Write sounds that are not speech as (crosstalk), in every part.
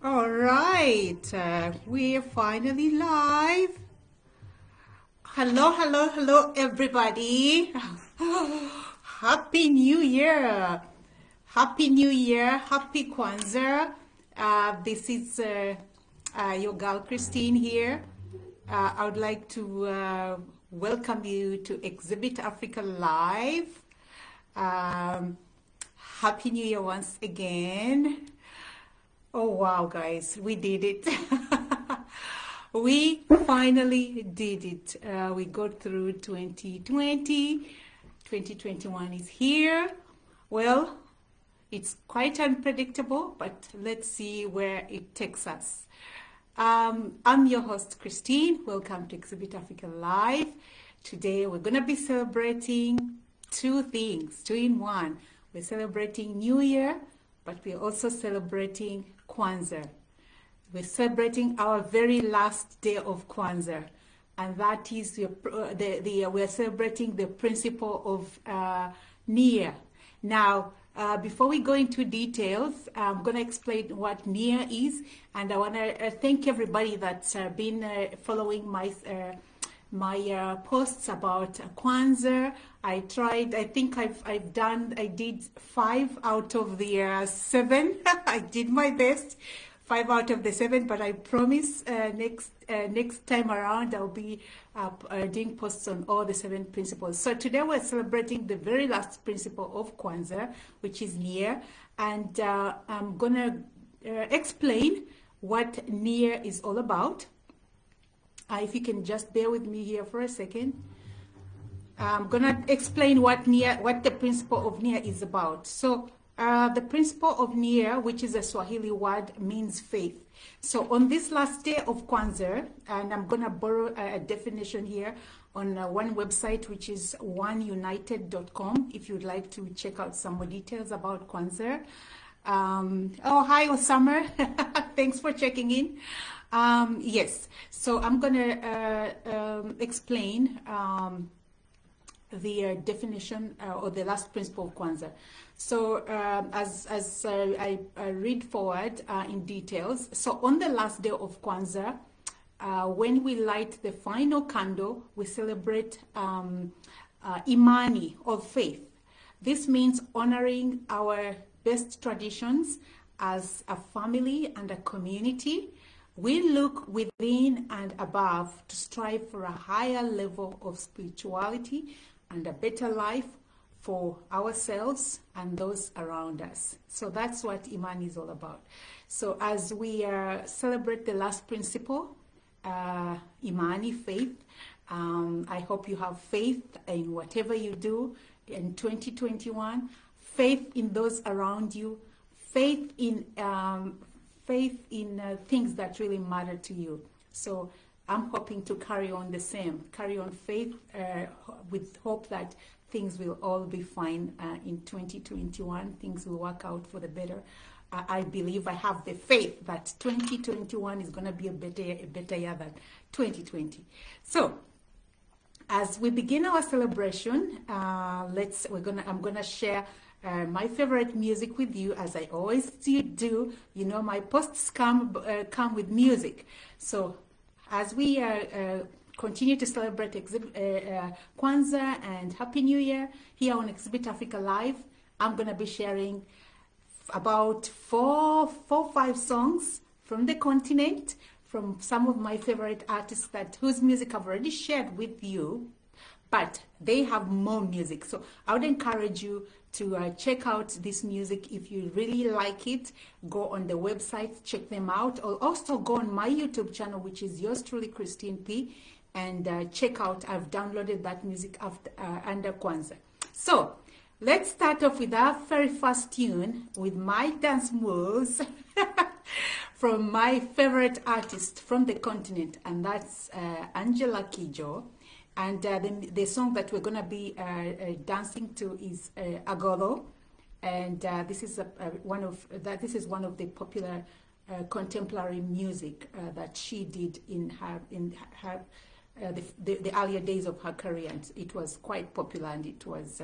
All right, uh, we're finally live. Hello, hello, hello, everybody. Happy New Year. Happy New Year. Happy Kwanzaa. Uh, this is uh, uh, your girl Christine here. Uh, I would like to uh, welcome you to Exhibit Africa Live. Um, Happy New Year once again. Oh wow, guys, we did it. (laughs) we finally did it. Uh, we got through 2020. 2021 is here. Well, it's quite unpredictable, but let's see where it takes us. Um, I'm your host, Christine. Welcome to Exhibit Africa Live. Today, we're going to be celebrating two things, two in one. We're celebrating New Year, but we're also celebrating Kwanzaa. We're celebrating our very last day of Kwanzaa, and that is the, the, the we're celebrating the principle of uh, Nia. Now, uh, before we go into details, I'm going to explain what Nia is, and I want to uh, thank everybody that's uh, been uh, following my uh, my uh, posts about Kwanzaa. I tried. I think I've I've done. I did five out of the uh, seven. (laughs) I did my best. Five out of the seven, but I promise uh, next uh, next time around I'll be uh, uh, doing posts on all the seven principles. So today we're celebrating the very last principle of Kwanzaa, which is Nia, and uh, I'm gonna uh, explain what Nia is all about. Uh, if you can just bear with me here for a second. I'm gonna explain what Nia, what the principle of Nia is about. So, uh, the principle of Nia, which is a Swahili word, means faith. So, on this last day of Kwanzaa, and I'm gonna borrow a, a definition here on uh, one website, which is oneunited.com, if you'd like to check out some more details about Kwanzaa. Um, oh, hi, Osama. (laughs) Thanks for checking in. Um, yes, so I'm going to uh, um, explain um, the uh, definition uh, or the last principle of Kwanzaa. So, um, as, as uh, I, I read forward uh, in details, so on the last day of Kwanzaa, uh, when we light the final candle, we celebrate um, uh, Imani or faith. This means honoring our best traditions as a family and a community. We look within and above to strive for a higher level of spirituality and a better life for ourselves and those around us. So that's what Iman is all about. So as we uh, celebrate the last principle, uh, Imani, faith, um, I hope you have faith in whatever you do in 2021, faith in those around you, faith in um, faith in uh, things that really matter to you. So I'm hoping to carry on the same, carry on faith uh, with hope that things will all be fine uh, in 2021. Things will work out for the better. I, I believe I have the faith that 2021 is going to be a better, a better year than 2020. So as we begin our celebration, uh, let's we're gonna I'm gonna share uh, my favorite music with you, as I always do. You know, my posts come uh, come with music. So, as we uh, uh continue to celebrate exhibit, uh, uh, Kwanzaa and Happy New Year here on Exhibit Africa Live, I'm going to be sharing about four, four, five songs from the continent, from some of my favorite artists that whose music I've already shared with you but they have more music. So I would encourage you to uh, check out this music if you really like it. Go on the website, check them out, or also go on my YouTube channel, which is yours truly, Christine P, and uh, check out. I've downloaded that music after, uh, under Kwanzaa. So let's start off with our very first tune with my dance moves. (laughs) from my favorite artist from the continent, and that's uh, Angela Kidjo. And uh, the, the song that we're going to be uh, uh, dancing to is uh, Agolo, and uh, this is a, one of that. This is one of the popular contemporary music that she did in her in her the, the, the, earlier days of her career. And it was quite popular, and it was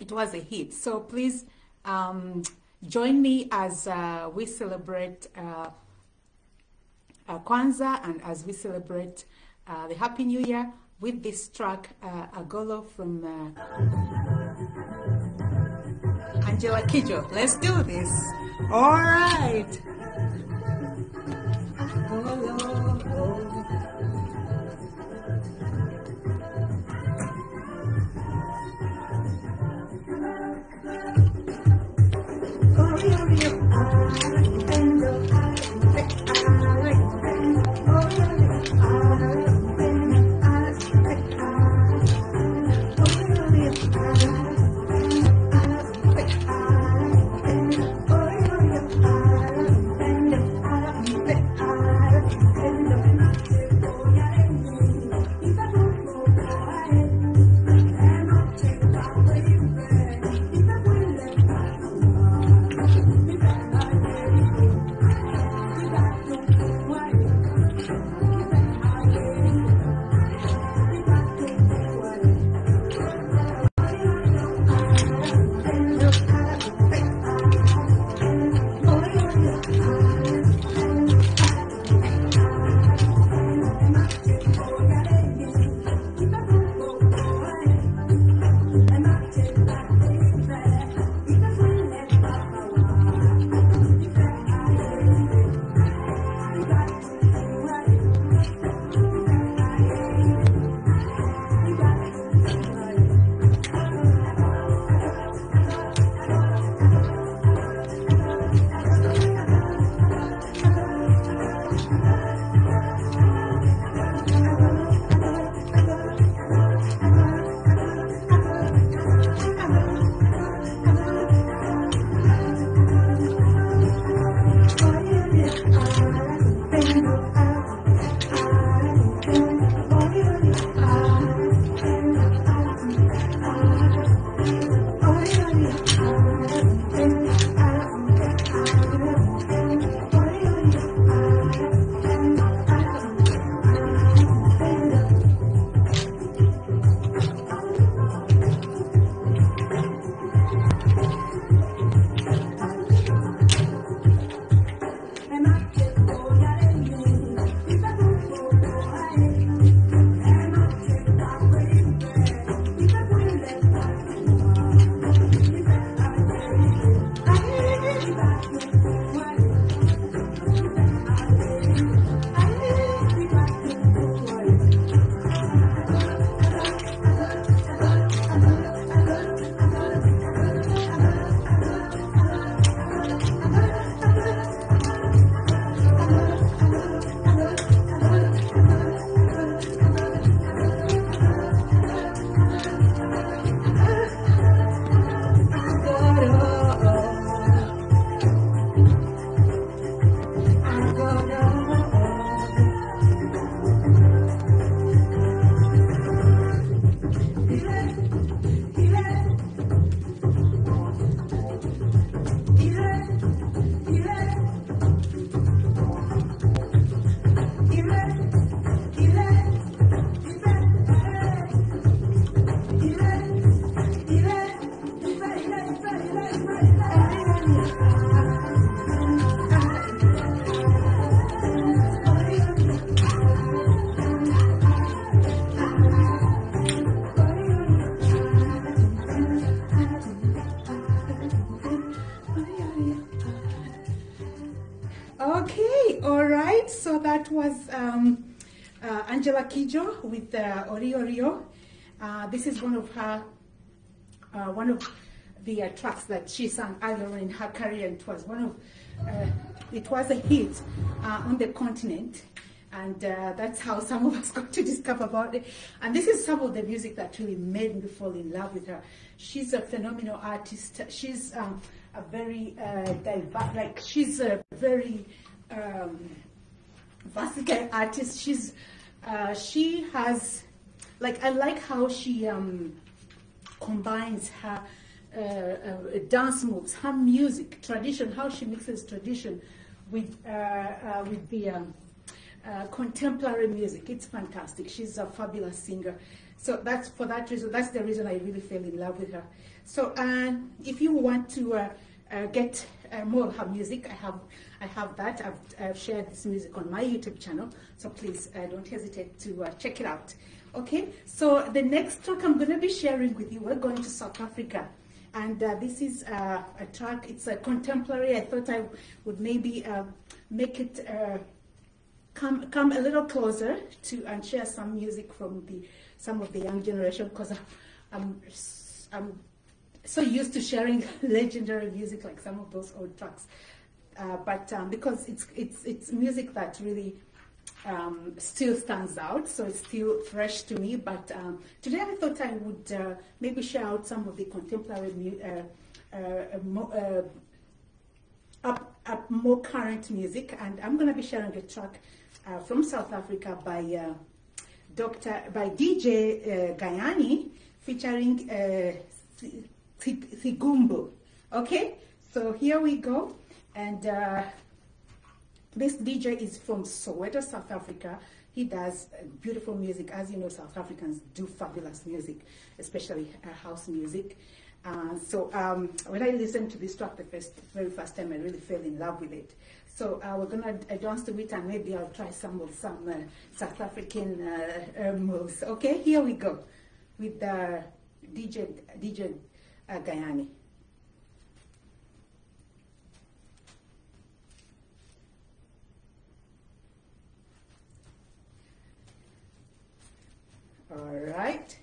it was a hit. So please. Um, join me as we celebrate uh, Kwanzaa and as we celebrate the Happy New Year with this track, uh, Agolo from uh, Angela Kidjo. Let's do this. All right. Kidjo with uh, Orio. Uh, this is one of her, uh, one of the uh, tracks that she sang earlier in her career. It was one of, uh, it was a hit uh, on the continent. And uh, that's how some of us (laughs) got to discover about it. And this is some of the music that really made me fall in love with her. She's a phenomenal artist. She's um, a very diverse, like she's a very um, versatile artist. She's uh, she has like I like how she um, combines her uh, uh, dance moves, her music, tradition, how she mixes tradition with uh, uh, with the um, contemporary music. It's fantastic. She's a fabulous singer. So that's for that reason. That's the reason I really fell in love with her. So if you want to get more of her music, I have I have that. I've, I've shared this music on my YouTube channel, so please uh, don't hesitate to uh, check it out. Okay, so the next track I'm going to be sharing with you, we're going to South Africa. And uh, this is uh, a track, it's a contemporary. I thought I would maybe uh, make it uh, come come a little closer to and share some music from the some of the young generation because I'm, I'm so used to sharing (laughs) legendary music like some of those old tracks. Uh, but um, because it's it's it's music that really um, still stands out, so it's still fresh to me. But um, today I thought I would uh, maybe share out some of the contemporary, uh, uh, mo- uh, up, up more current music, and I'm going to be sharing a track uh, from South Africa by Dr. by DJ Ganyani featuring Sigumbu. Okay, so here we go, and. This DJ is from Soweto, South Africa. He does beautiful music. As you know, South Africans do fabulous music, especially uh, house music. Uh, so um, when I listened to this track the first, very first time, I really fell in love with it. So uh, we're gonna dance to it, and maybe I'll try some of some uh, South African uh, moves. Okay, here we go with DJ DJ Ganyani. All right.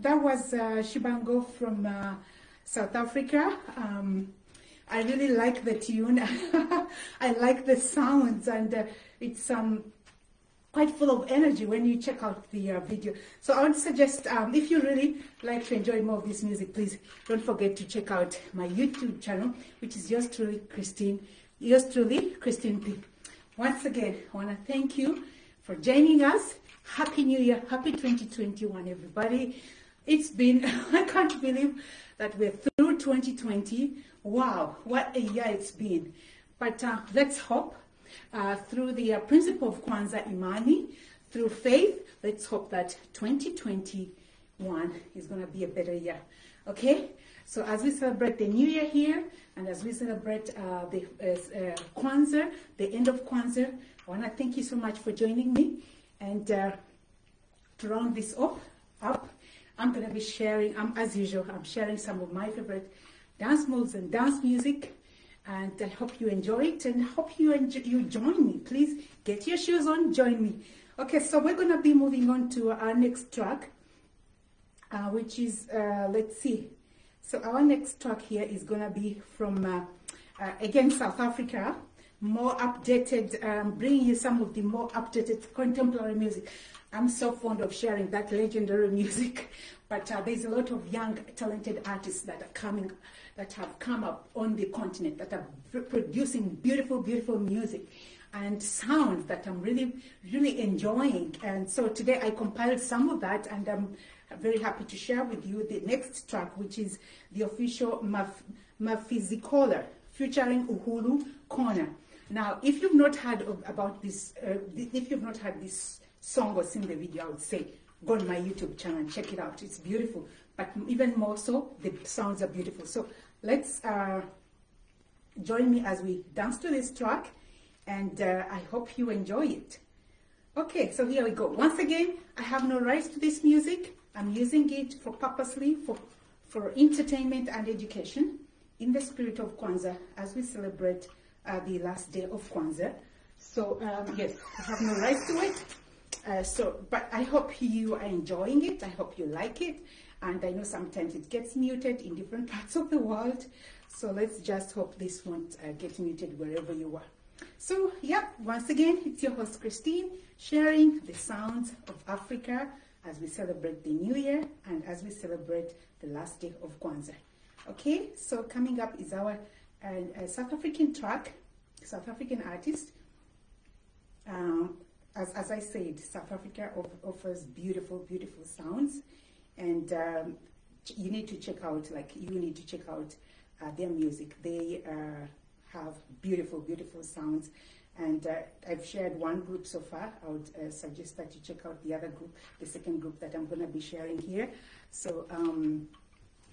That was uh, Shibango from uh, South Africa. Um, I really like the tune. (laughs) I like the sounds, and uh, it's um, quite full of energy when you check out the uh, video. So I would suggest um, if you really like to enjoy more of this music, please don't forget to check out my YouTube channel, which is yours truly, Christine. Yours truly, Christine P. Once again, I want to thank you for joining us. Happy New Year, happy 2021, everybody. It's been, (laughs) I can't believe that we're through 2020. Wow, what a year it's been. But uh, let's hope uh, through the uh, principle of Kwanzaa Imani, through faith, let's hope that 2021 is going to be a better year. Okay? So as we celebrate the new year here, and as we celebrate uh, the uh, Kwanzaa, the end of Kwanzaa, I want to thank you so much for joining me. And uh, to round this up, up, I'm going to be sharing, um, as usual, I'm sharing some of my favorite dance moves and dance music. And I hope you enjoy it and hope you enjoy, you join me. Please get your shoes on, join me. Okay, so we're going to be moving on to our next track, uh, which is, uh, let's see. So our next track here is going to be from, uh, uh, again, South Africa more updated, um, bringing you some of the more updated contemporary music. I'm so fond of sharing that legendary (laughs) music, but uh, there's a lot of young, talented artists that are coming, that have come up on the continent, that are producing beautiful, beautiful music and sound that I'm really, really enjoying. And so today I compiled some of that, and I'm very happy to share with you the next track, which is the official Maf- Mafikizolo featuring Uhuru Khona. Now, if you've not heard about this, uh, if you've not heard this song or seen the video, I would say go on my YouTube channel and check it out. It's beautiful, but even more so, the sounds are beautiful. So let's uh, join me as we dance to this track, and uh, I hope you enjoy it. Okay, so here we go. Once again, I have no rights to this music. I'm using it for purposely for for entertainment and education in the spirit of Kwanzaa as we celebrate uh, the last day of Kwanzaa. So um, yes, I have no rights to it. Uh, so, but I hope you are enjoying it. I hope you like it. And I know sometimes it gets muted in different (laughs) parts of the world. So let's just hope this won't uh, get muted wherever you are. So, yeah, once again, it's your host Christine sharing the sounds of Africa as we celebrate the new year and as we celebrate the last day of Kwanzaa. Okay, so coming up is our uh, South African track, South African artist. Um, as, as I said, South Africa offers beautiful, beautiful sounds, and um, you need to check out, like, you need to check out uh, their music. They uh, have beautiful, beautiful sounds. And uh, I've shared one group so far. I would uh, suggest that you check out the other group, the second group that I'm going to be sharing here. So um,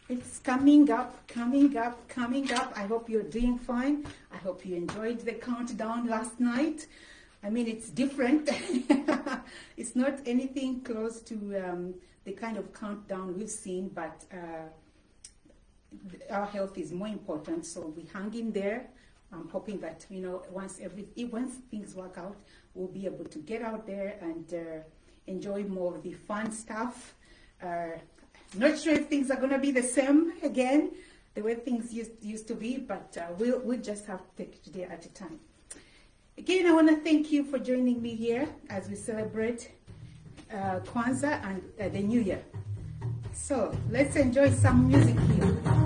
it's coming up, coming up, coming up. I hope you're doing fine. I hope you enjoyed the countdown last night. I mean, it's different. (laughs) it's not anything close to um, the kind of countdown we've seen, but uh, our health is more important. So we hang in there. I'm hoping that you know once every once things work out, we'll be able to get out there and uh, enjoy more of the fun stuff. Uh, not sure if things are going to be the same again, the way things used, used to be, but uh, we'll, we'll just have to take it today at a time. Again, I want to thank you for joining me here as we celebrate uh, Kwanzaa and uh, the New Year. So let's enjoy some music here.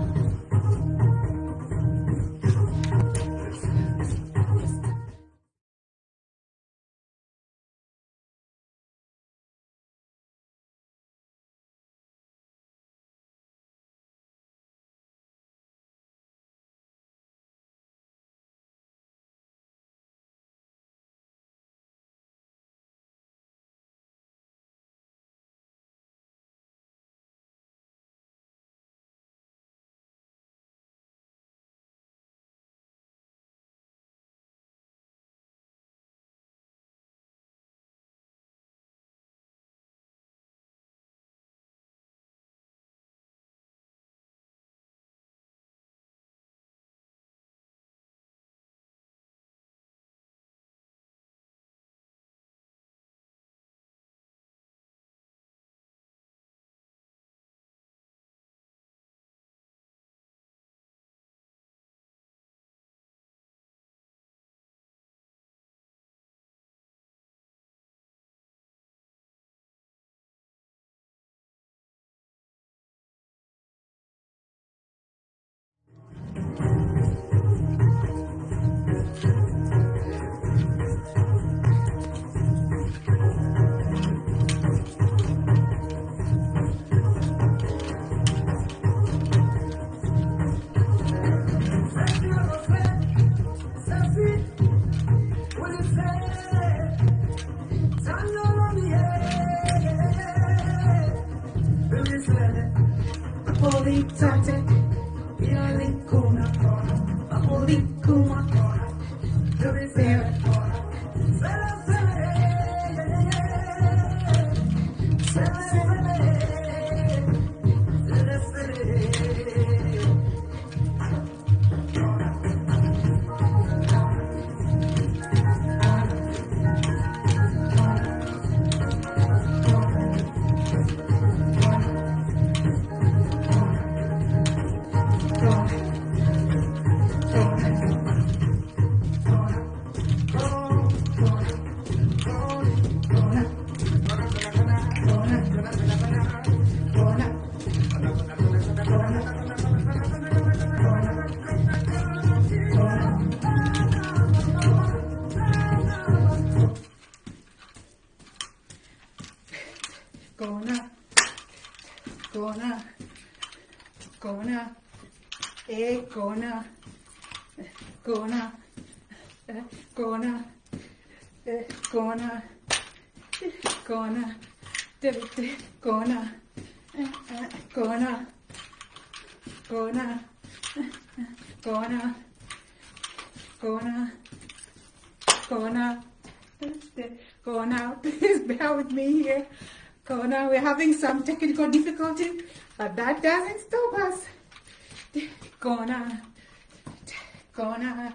Dolly, time gonna, eh, gonna, gonna, gonna, gonna, gonna, gonna, gonna, gonna, gonna, gonna, gonna, out. Please (laughs) bear with me here. Out. We're having some technical difficulties, but that doesn't stop us. Gonna, gonna,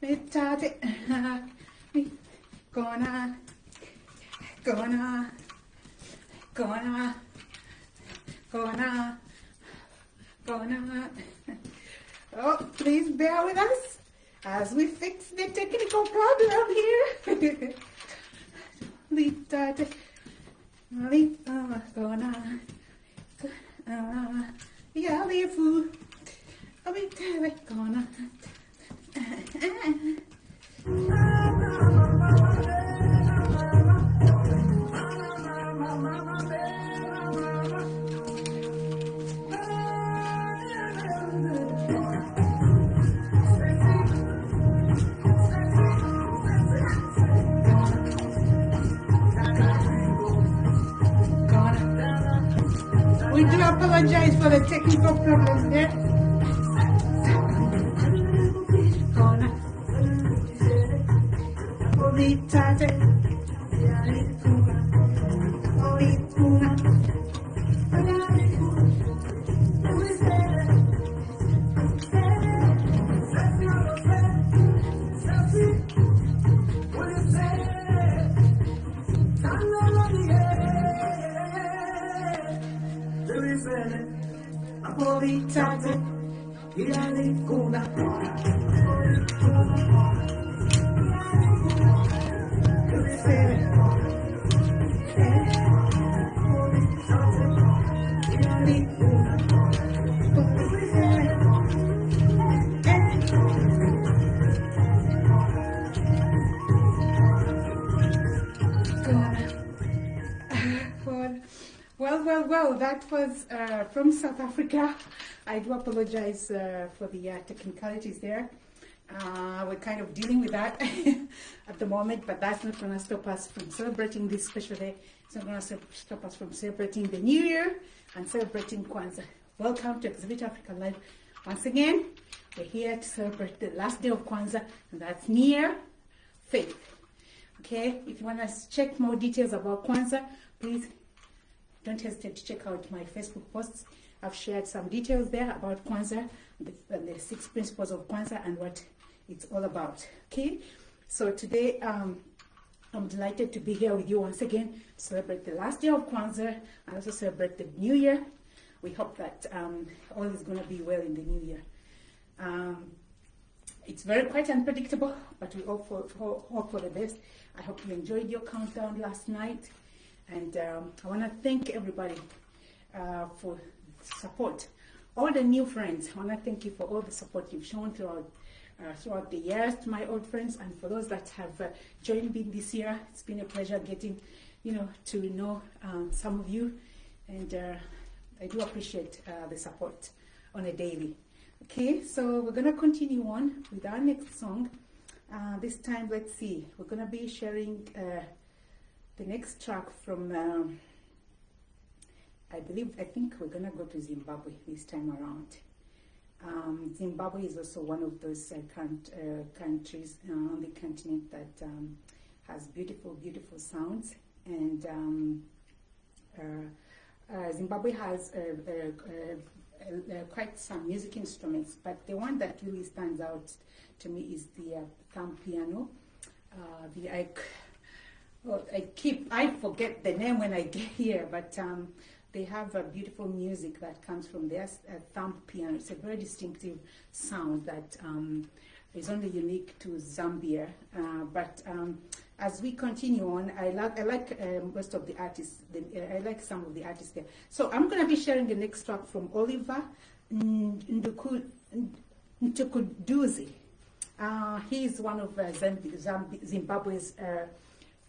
gonna, gonna, gonna, gonna, gonna, gonna. Oh, please bear with us as we fix the technical problem here. (laughs) Lita, Lita, gonna. Yeah, the food. I'm mitt är veckorna. The technical problems there. Was uh, from South Africa. I do apologize uh, for the uh, technicalities there. Uh, we're kind of dealing with that (laughs) at the moment, but that's not going to stop us from celebrating this special day. It's not going to stop us from celebrating the New Year and celebrating Kwanzaa. Welcome to Exhibit Africa Live. Once again, we're here to celebrate the last day of Kwanzaa, and that's near faith. Okay, if you want to check more details about Kwanzaa, please don't hesitate to check out my Facebook posts. I've shared some details there about Kwanzaa, the, the six principles of Kwanzaa, and what it's all about. Okay, so today um, I'm delighted to be here with you once again, celebrate the last day of Kwanzaa, and also celebrate the New Year. We hope that um, all is going to be well in the New Year. Um, it's very quite unpredictable, but we hope for, for, hope for the best. I hope you enjoyed your countdown last night. And um, I want to thank everybody uh, for support. All the new friends, I want to thank you for all the support you've shown throughout uh, throughout the years to my old friends, and for those that have uh, joined me this year. It's been a pleasure getting, you know, to know um, some of you, and uh, I do appreciate uh, the support on a daily. Okay, so we're gonna continue on with our next song. Uh, this time, let's see, we're gonna be sharing uh, the next track from. Um, I believe, I think we're gonna go to Zimbabwe this time around. Um, Zimbabwe is also one of those uh, uh, countries uh, on the continent that um, has beautiful, beautiful sounds. And um, uh, uh, Zimbabwe has uh, uh, uh, quite some music instruments, but the one that really stands out to me is the uh, thumb piano. Uh, the I, I keep I forget the name when I get (laughs) here, but um, they have a beautiful music that comes from their uh, thumb piano. It's a very distinctive sound that um, is only unique to Zambia. Uh, but um, as we continue on, I like I like uh, most of the artists. The, uh, I like some of the artists there. So I'm going to be sharing the next track from Oliver Mtukudzi. Uh, he is one of uh, Zimbabwe's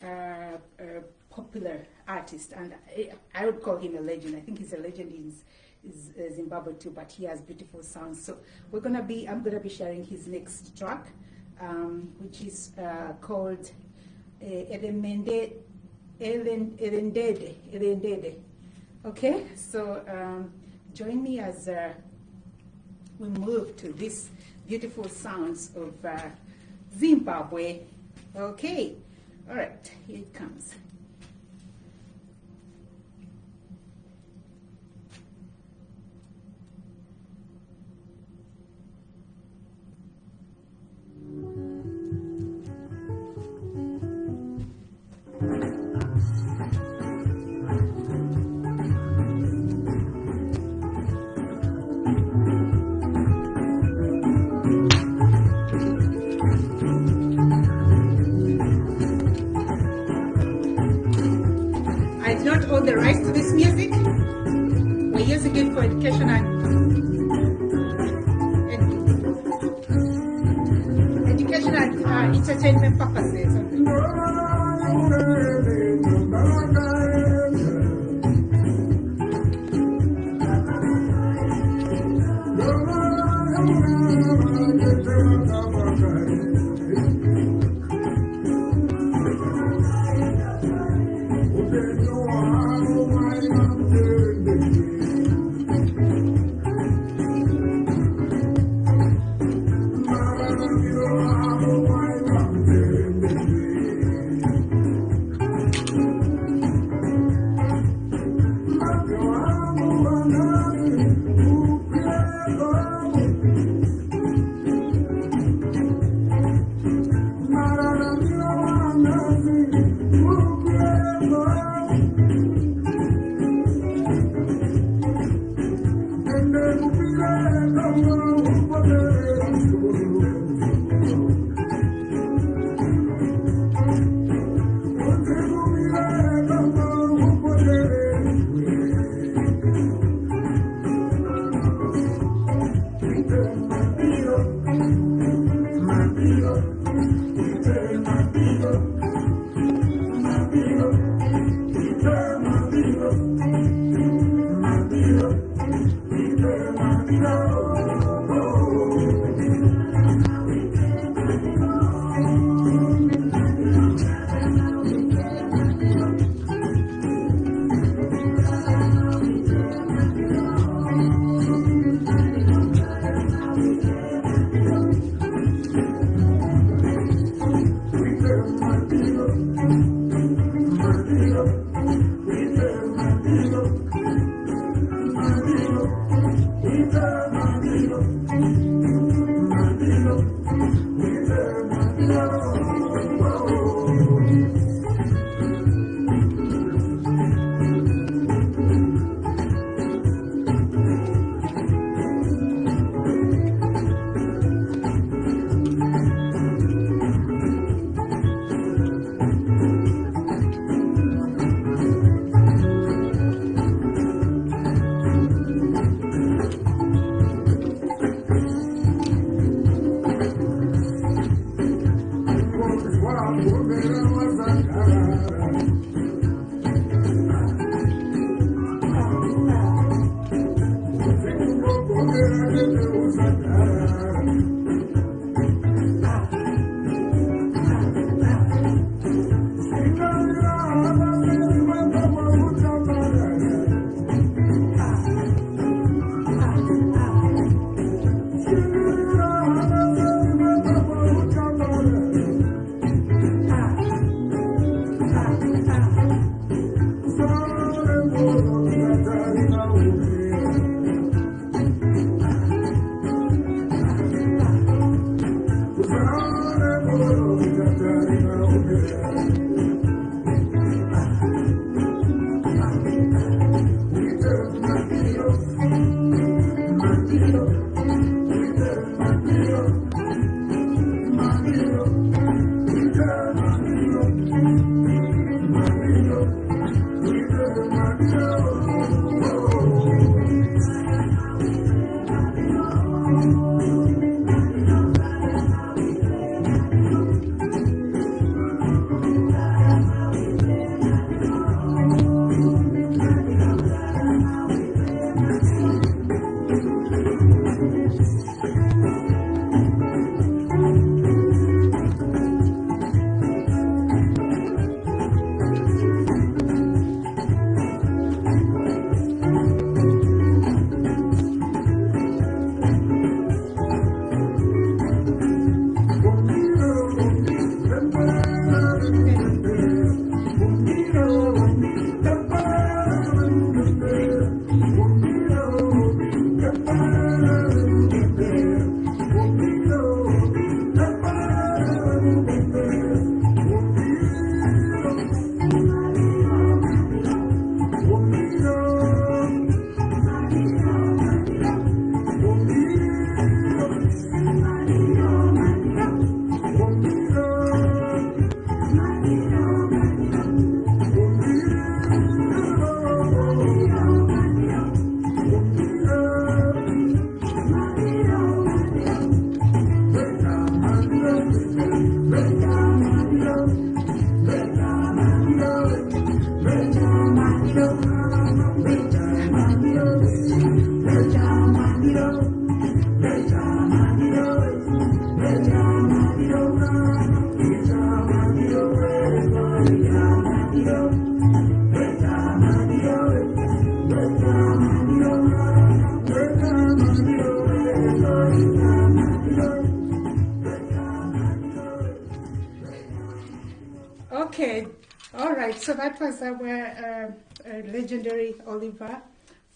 uh, uh, uh, popular artist, and I, I would call him a legend. I think he's a legend in, Zimbabwe too, but he has beautiful sounds. So we're gonna be, I'm gonna be sharing his next track, um, which is uh, called uh, Elendede, Elendede. Okay, so um, join me as uh, we move to these beautiful sounds of uh, Zimbabwe. Okay, all right, here it comes.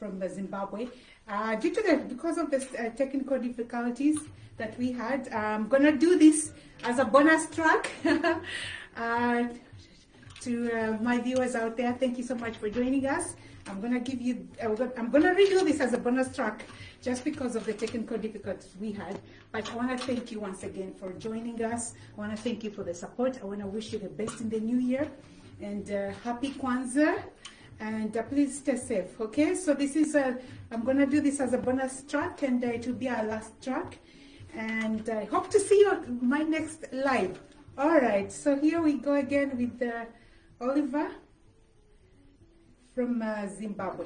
From uh, Zimbabwe. Uh, due to the because of the uh, technical difficulties that we had, I'm gonna do this as a bonus track. (laughs) uh, to uh, my viewers out there, thank you so much for joining us. I'm gonna give you, I'm gonna, I'm gonna redo this as a bonus track just because of the technical difficulties we had. But I wanna thank you once again for joining us. I wanna thank you for the support. I wanna wish you the best in the new year and uh, happy Kwanzaa. And uh, please stay safe, okay? So this is a, I'm gonna do this as a bonus track and uh, it will be our last track. And I hope to see you on my next live. All right, so here we go again with uh, Oliver from uh, Zimbabwe.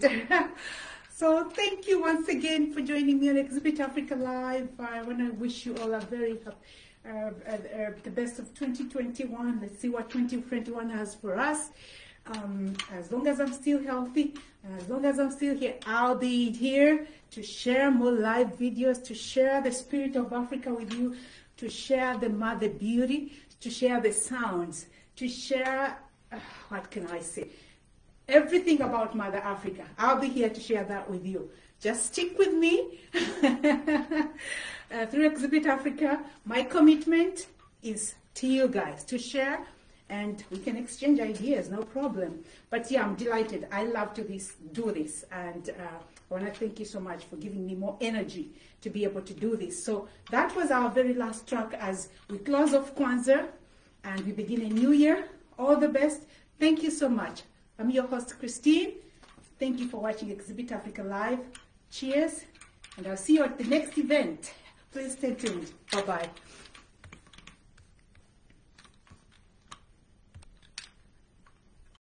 (laughs) so thank you once again for joining me on Exhibit Africa Live. I want to wish you all a very hap- uh, uh, uh, the best of 2021. Let's see what 2021 has for us. Um, as long as I'm still healthy, as long as I'm still here, I'll be here to share more live videos, to share the spirit of Africa with you, to share the mother beauty, to share the sounds, to share, uh, what can I say? Everything about Mother Africa. I'll be here to share that with you. Just stick with me (laughs) uh, through Exhibit Africa. My commitment is to you guys to share and we can exchange ideas, no problem. But yeah, I'm delighted. I love to this, do this and uh, I want to thank you so much for giving me more energy to be able to do this. So that was our very last track as we close off Kwanzaa and we begin a new year. All the best. Thank you so much. I'm your host, Christine. Thank you for watching Exhibit Africa Live. Cheers, and I'll see you at the next event. Please stay tuned. Bye bye.